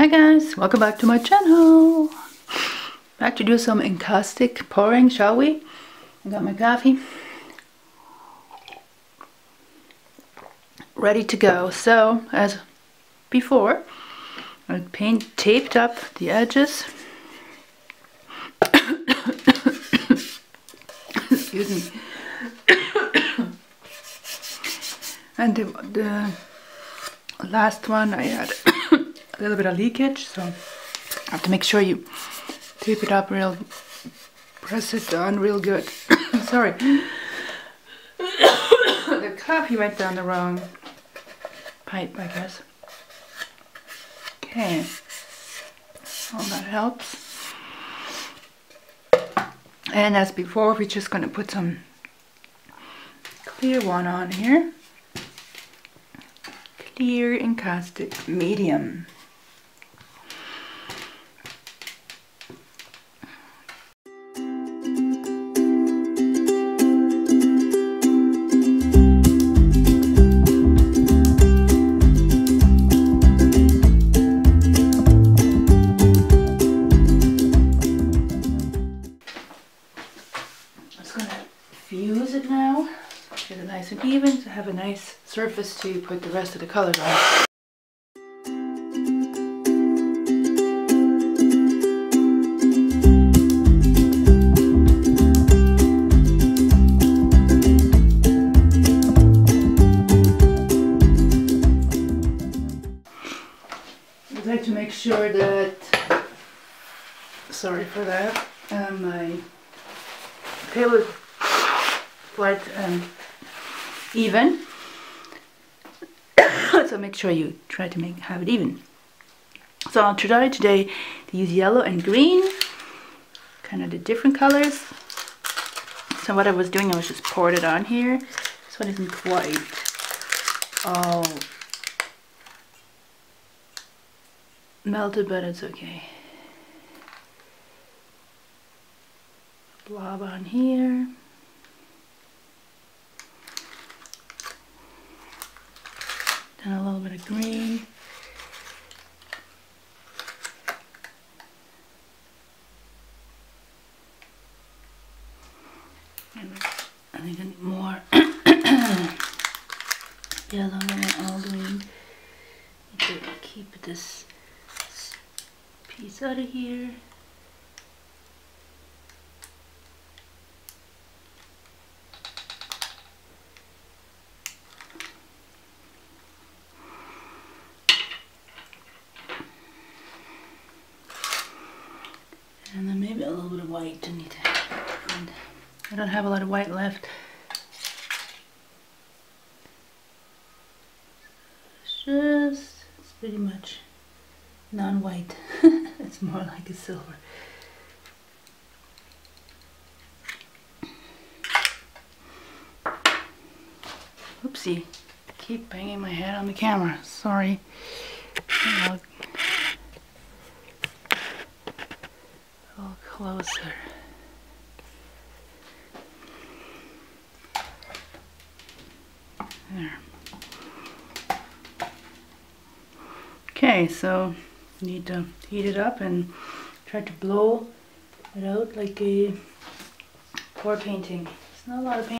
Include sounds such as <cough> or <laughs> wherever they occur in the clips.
Hi guys, welcome back to my channel. Back to do some encaustic pouring, shall we? I got my coffee. Ready to go. So, as before, I paint taped up the edges. <coughs> Excuse me. <coughs> and the, the last one I had a little bit of leakage, so I have to make sure you tape it up real, press it down real good. <coughs> Sorry. <coughs> the coffee went down the wrong pipe, I guess. Okay. Well, that helps. And as before, we're just going to put some clear one on here. Clear encaustic medium. Surface to put the rest of the colors on. I'd like to make sure that, sorry for that, um, my table is quite um, even. So make sure you try to make have it even. So I'll try today to use yellow and green, kind of the different colors. So what I was doing, I was just poured it on here. This one isn't quite all melted, but it's okay. Blob on here. Then a little bit of green. And I think I need more <coughs> yellow and all green. Keep this piece out of here. And then maybe a little bit of white to need to find. I don't have a lot of white left. It's just, it's pretty much non-white. <laughs> it's more like a silver. Oopsie. Keep banging my head on the camera. Sorry. I'll closer. There. Okay, so need to heat it up and try to blow it out like a pour painting. It's not a lot of paint.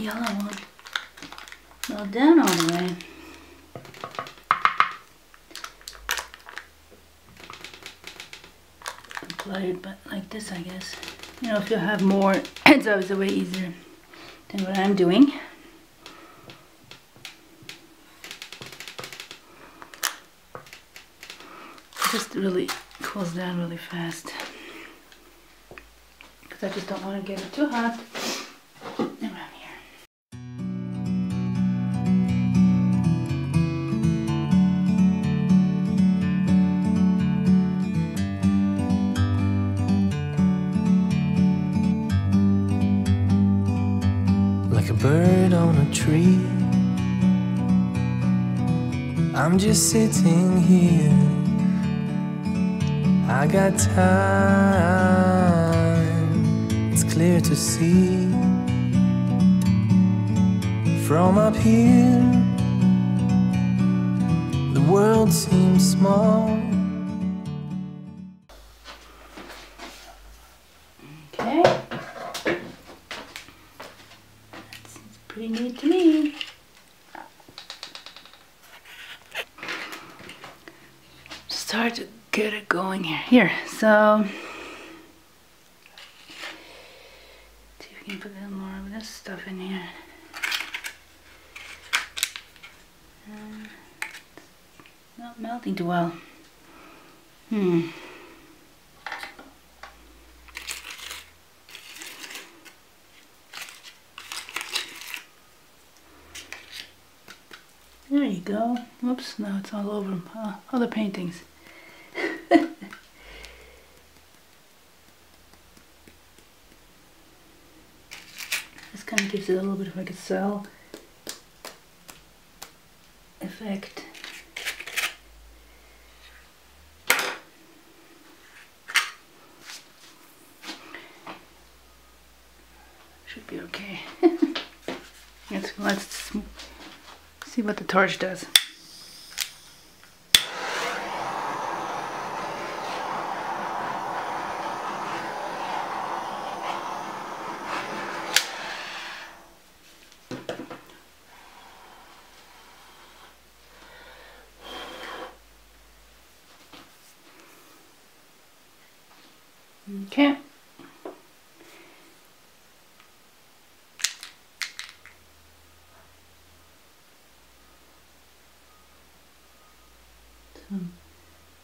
yellow one. Melt down all the way. It but like this I guess. You know if you have more <coughs> it's always a way easier than what I'm doing. It just really cools down really fast because I just don't want to get it too hot tree. I'm just sitting here. I got time, it's clear to see. From up here, the world seems small. Pretty to me. Start to get it going here. Here, so see if we can put a little more of this stuff in here. Uh, not melting too well. Hmm. There you go. Whoops, now it's all over uh, other paintings. <laughs> this kind of gives it a little bit of like a cell effect. Should be okay. let's let's see what the torch does. Okay. Some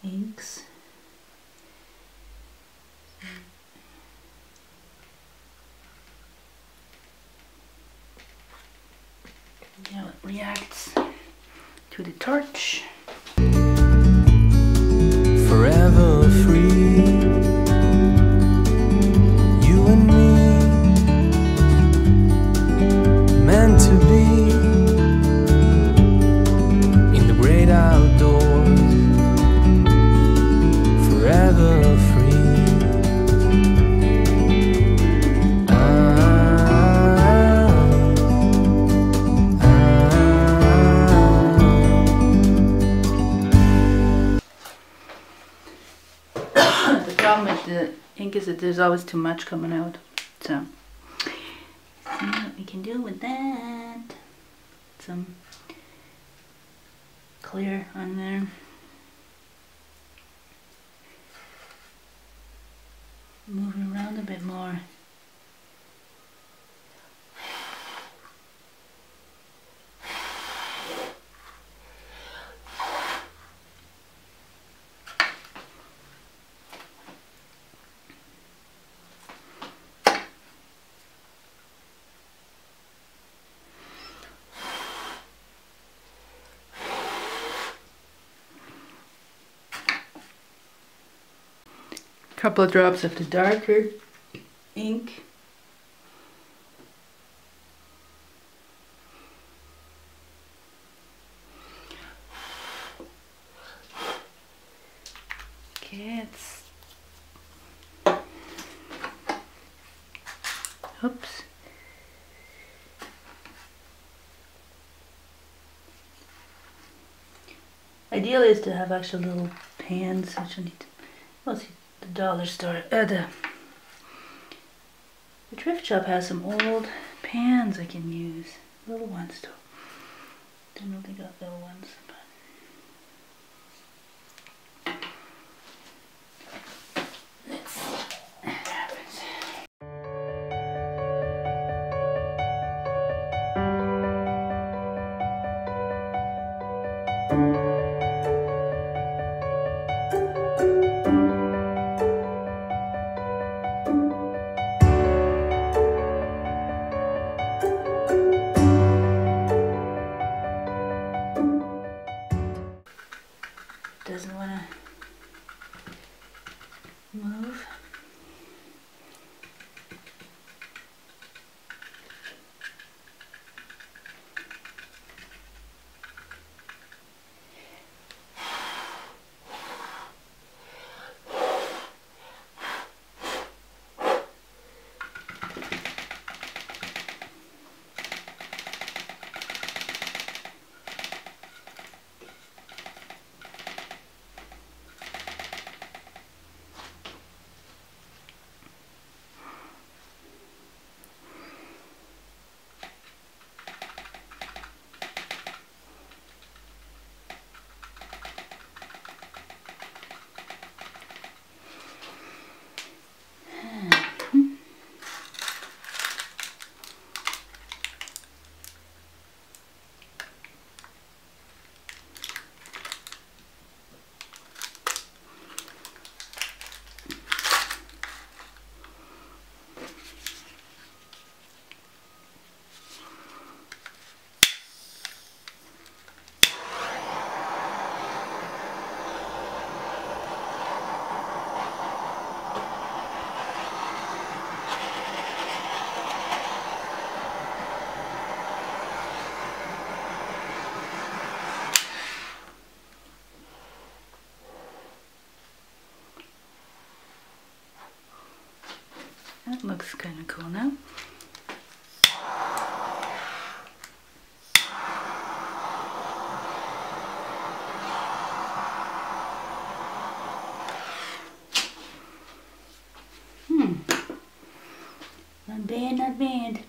inks. Now it reacts to the torch. forever free. Problem with the ink is that there's always too much coming out. So, see what we can do with that. Some clear on there. Move around a bit more. Couple of drops of the darker ink. It's Oops. Ideal is to have actual little pans, which I need to, well, see, the dollar store, uh, the, the thrift shop has some old pans I can use, little ones too. Don't know if they got little ones, That looks kind of cool now. Hmm. Not bad, not bad.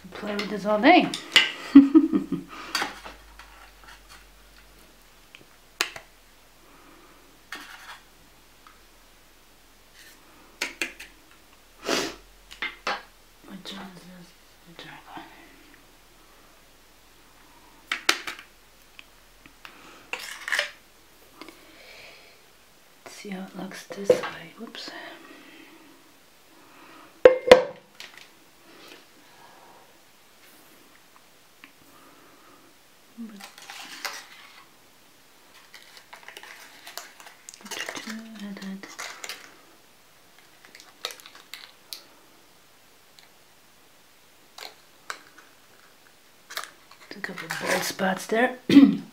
Can play with this all day. Which one is this? The dark one. Let's looks this. Whoops. A couple of bald spots there. <clears throat>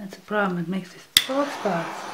That's a problem, it makes these bald spots.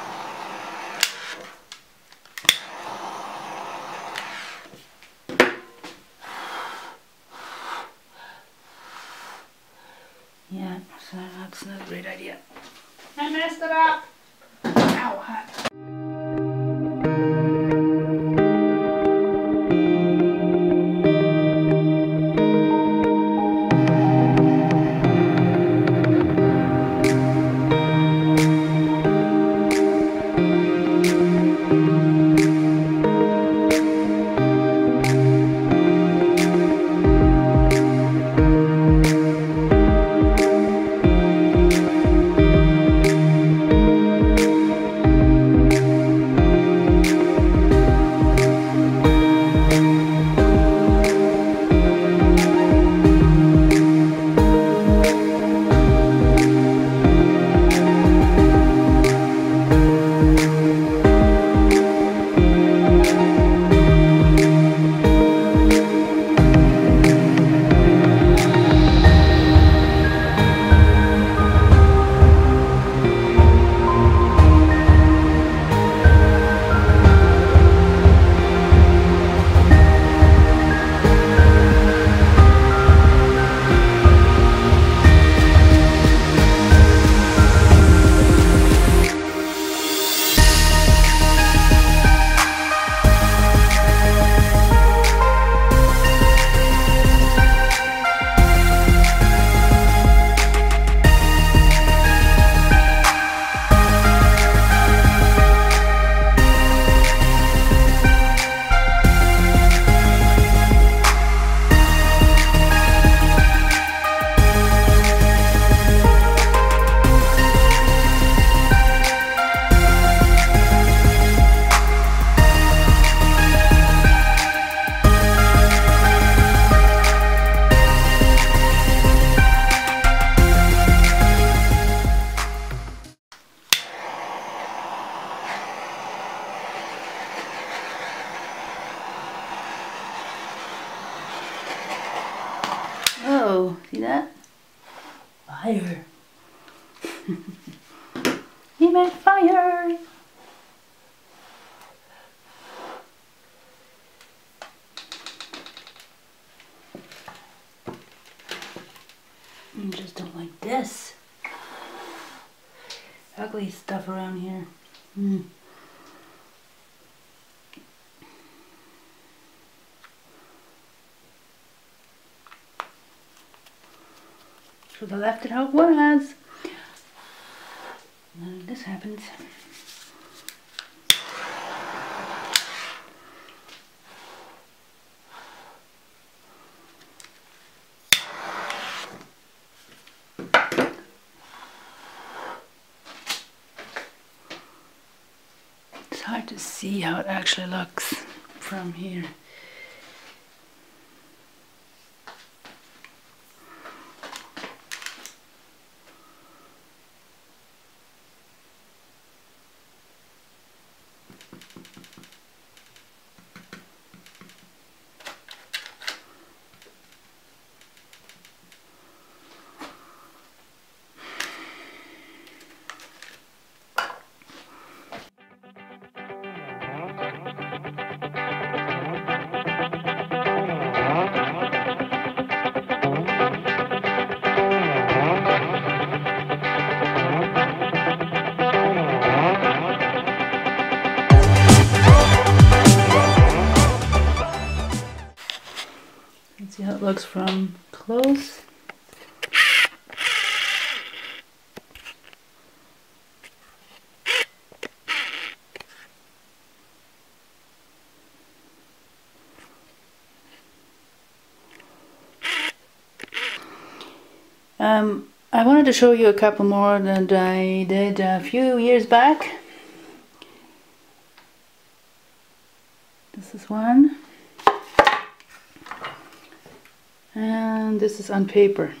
Ultimate fire! I just don't like this. Ugly stuff around here. Mm. Should have left it how it was. This happens. It's hard to see how it actually looks from here. From close. Um, I wanted to show you a couple more that I did a few years back. This is one. And this is on paper.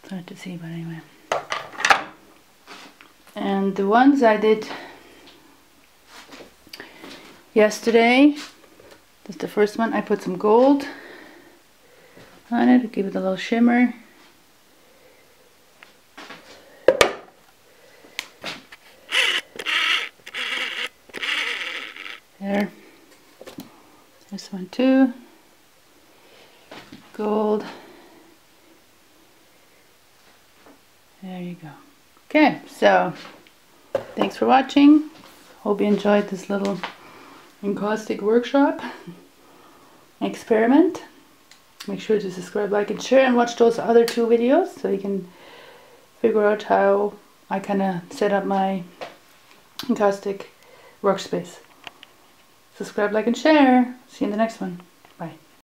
It's hard to see, but anyway. And the ones I did yesterday, that's the first one, I put some gold on it to give it a little shimmer. There. This one too. Gold. There you go. Okay, so thanks for watching. Hope you enjoyed this little encaustic workshop experiment. Make sure to subscribe, like, and share, and watch those other two videos so you can figure out how I kind of set up my encaustic workspace. Subscribe, like, and share. See you in the next one.